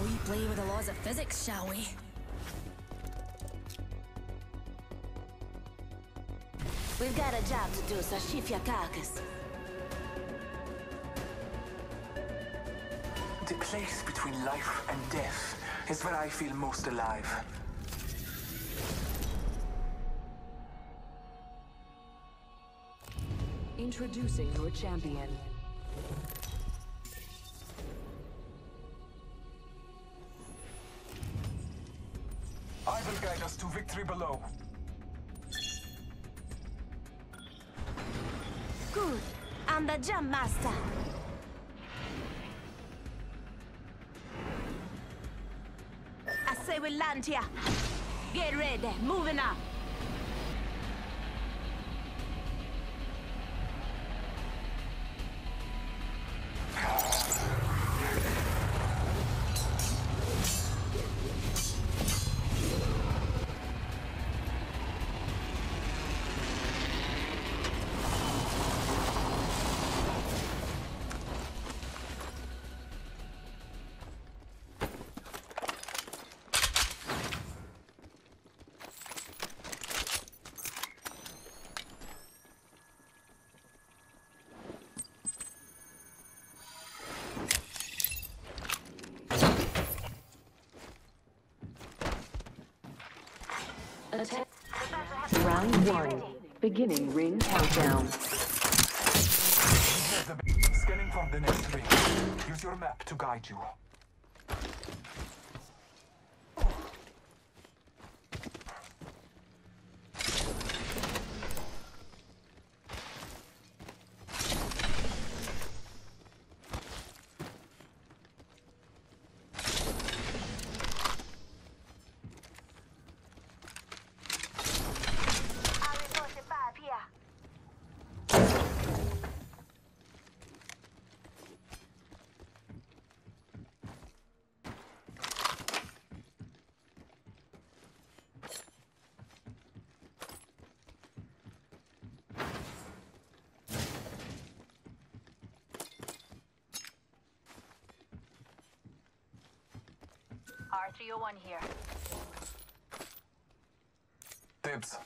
Let's have a wee play with the laws of physics, shall we? We've got a job to do, so shift your carcass. The place between life and death is where I feel most alive. Introducing your champion. Victory below. Good. I'm the jump master. I say we land here. Get ready. Moving up. Round one. Beginning ring countdown. Scanning for the next ring. Use your map to guide you. R301 here. Dibs.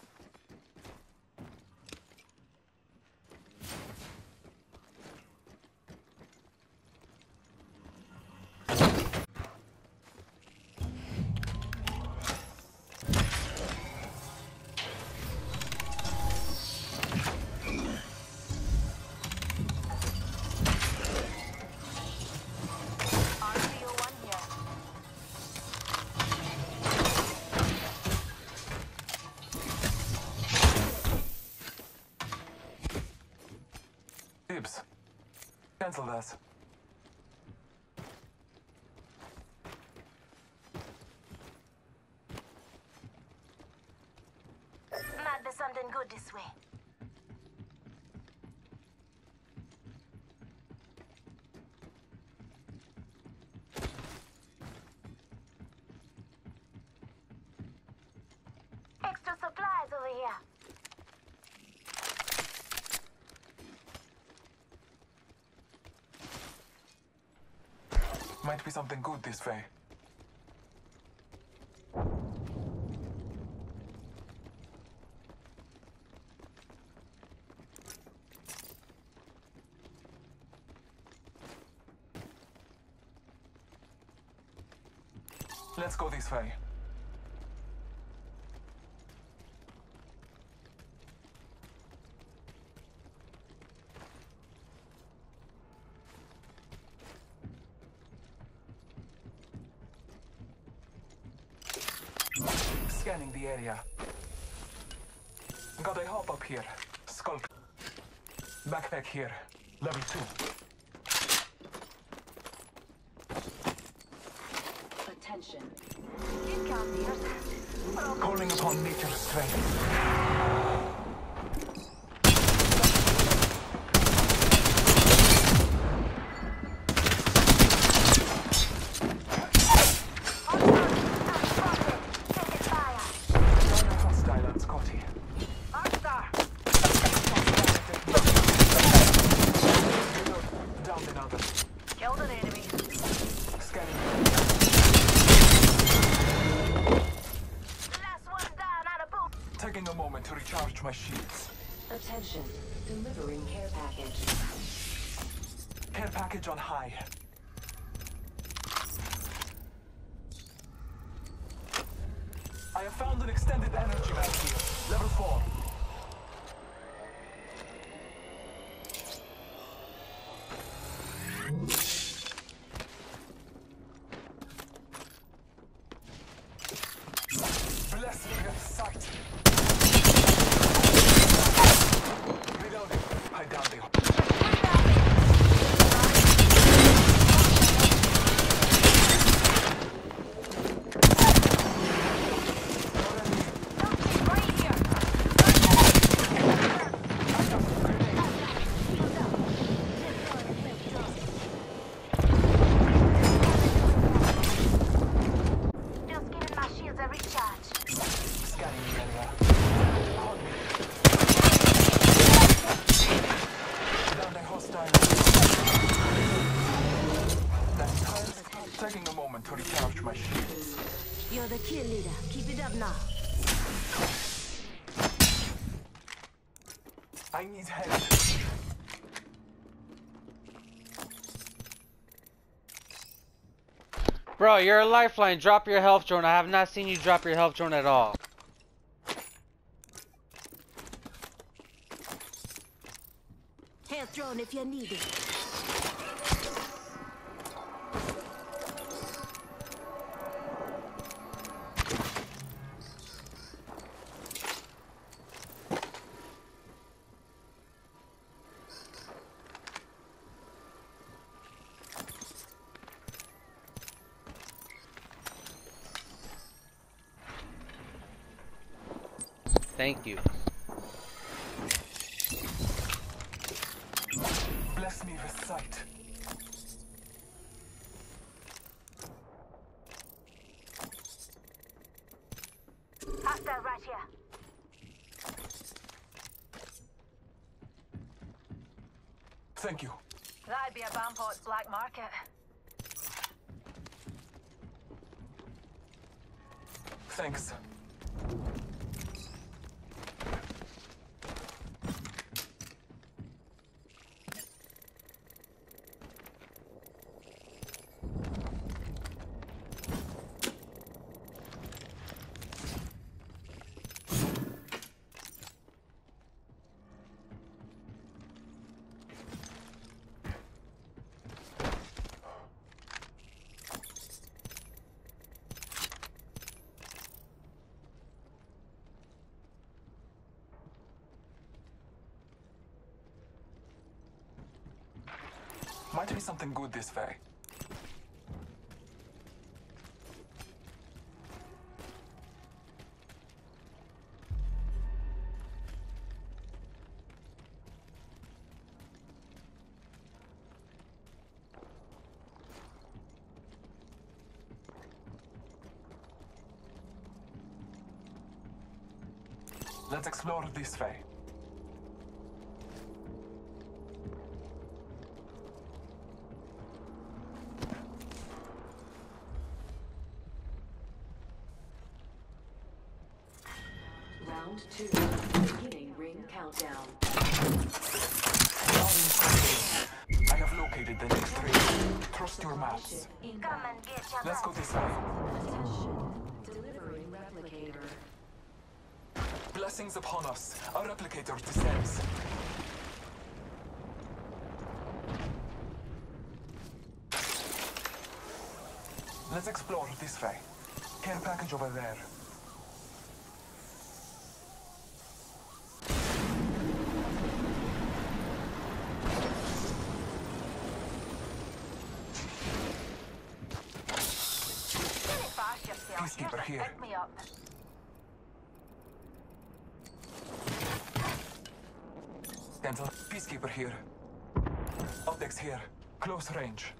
Cancel. Might be something good this way. Extra supplies over here. Might be something good this way. Let's go this way. Scanning the area. Got a hop up here. Skulk. Backpack here. Level 2. Attention. Calling upon nature's strength. Attention. Delivering care package. Care package on high. I have found an extended energy here. Level 4. Bless me with sight. Reloading. I down the Right here. Just giving my shields a recharge. Scanning the area. On me. Down a hostile. That's time. Taking a moment to recharge my shields. You're the kill leader. Keep it up now. I need help. Bro, you're a lifeline. Drop your health drone. I have not seen you drop your health drone at all. Health drone if you need it. Thank you. Bless me with sight. Hostile right here. Thank you. That'd be a Bampot's black market. Thanks. Might be something good this way. Let's explore this way. Blessings upon us. A replicator descends. Let's explore this way. Care package over there. Get fast yourself. Peacekeeper here. Pick me up. Peacekeeper here. Optics here. Close range.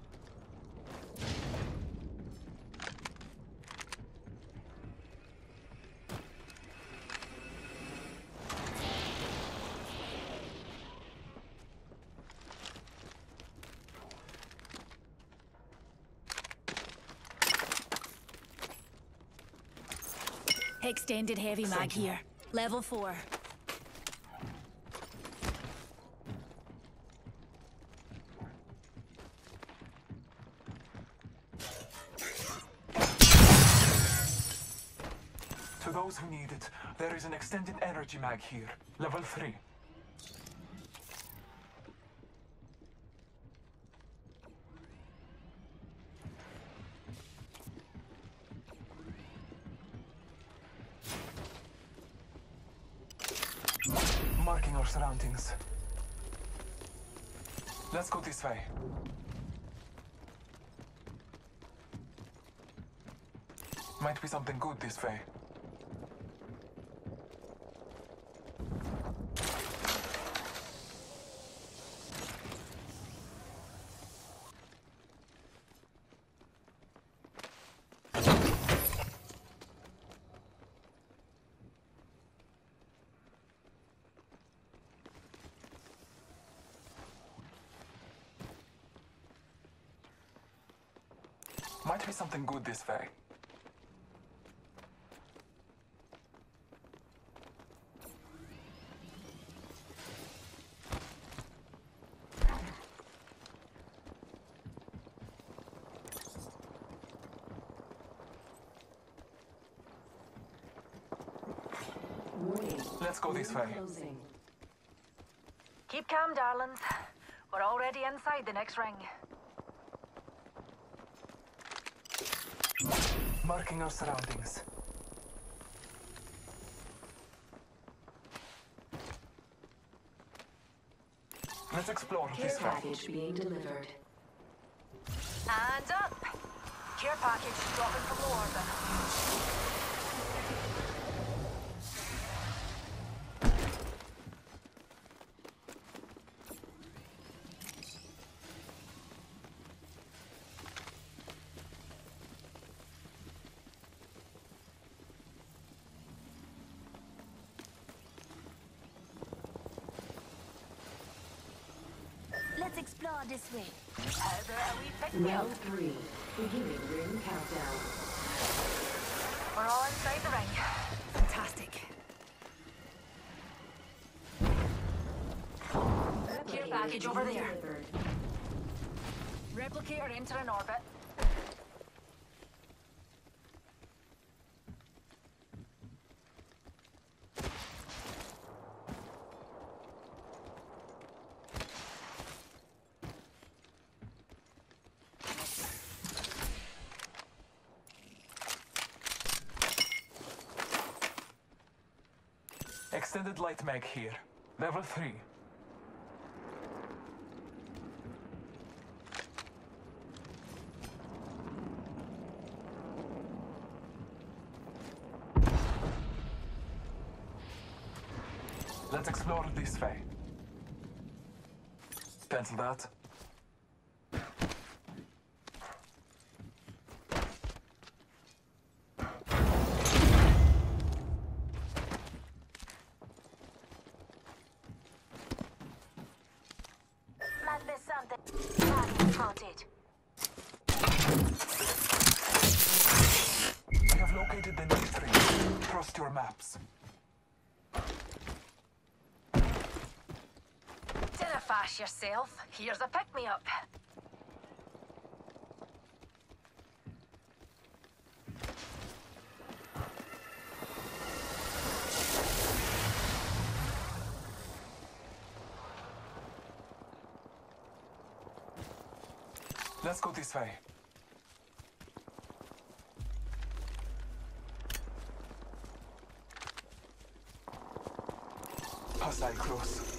Extended heavy mag here. Level 4. To those who need it, there is an extended energy mag here. Level 3. Marking our surroundings. Let's go this way. Might be something good this way. Might be something good this way. Let's go this way. Keep calm, darlings. We're already inside the next ring. Marking our surroundings. Let's explore Care this package being delivered. And up. Care package dropping from the orbit. Let's explore this way. How about a wee pick me up? Round three. Beginning ring countdown. We're all inside the ring. Fantastic. Care package over there. delivered. Replicator entering orbit. Extended light mag here. Level 3. Let's explore this way. Cancel that. Your maps. Fash yourself. Here's a pick me up. Let's go this way. Hostile close. Warning.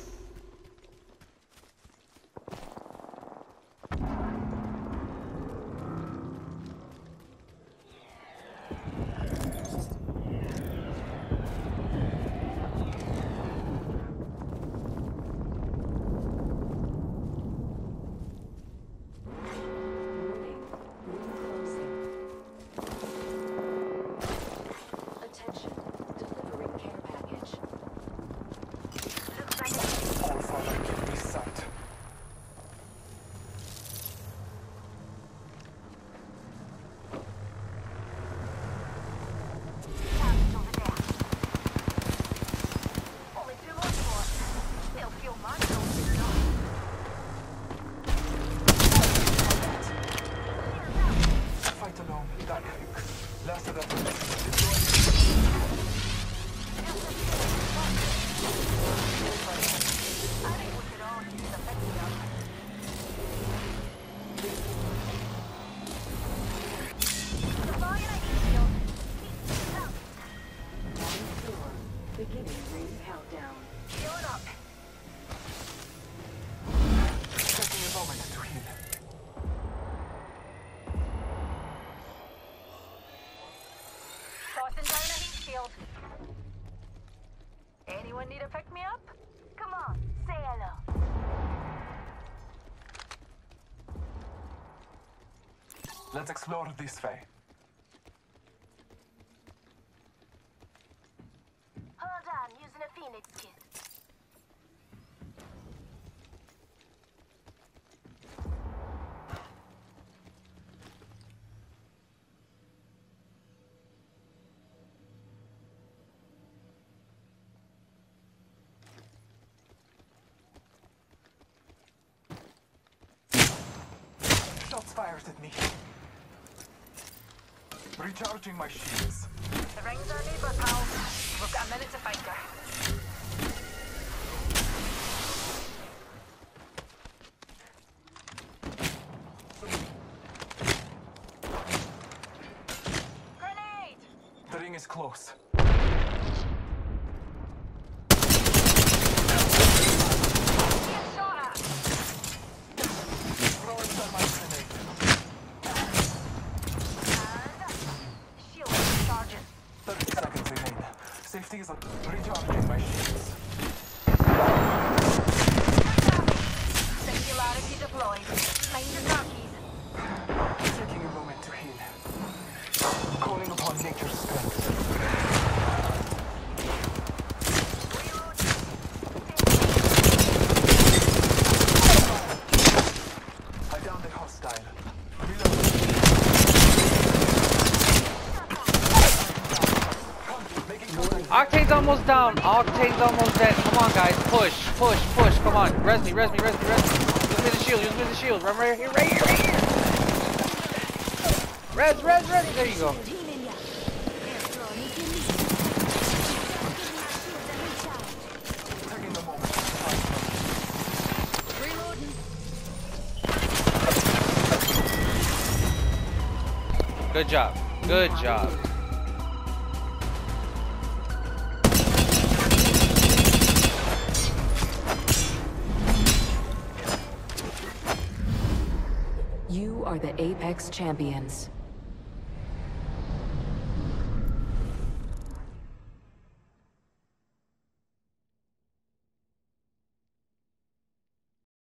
Let's explore this way. Hold on, using a phoenix kit. Shots fired at me. Recharging my shields. The ring's our neighbor, pal. We've got a minute to find her. Grenade! The ring is close. Safety is. Recharging my shields. Singularity deployed. Your. Taking a moment to heal. Calling upon nature's strength. I downed a hostile. Reload. Come, making contact. Octane's almost down. Octane's almost dead. Come on, guys. Push, push, push. Come on. Res me, res me, res me, res me. Use me the shield. Use me the shield. Run right here, right here, right here. Res, res, res. There you go. Good job. Good job. You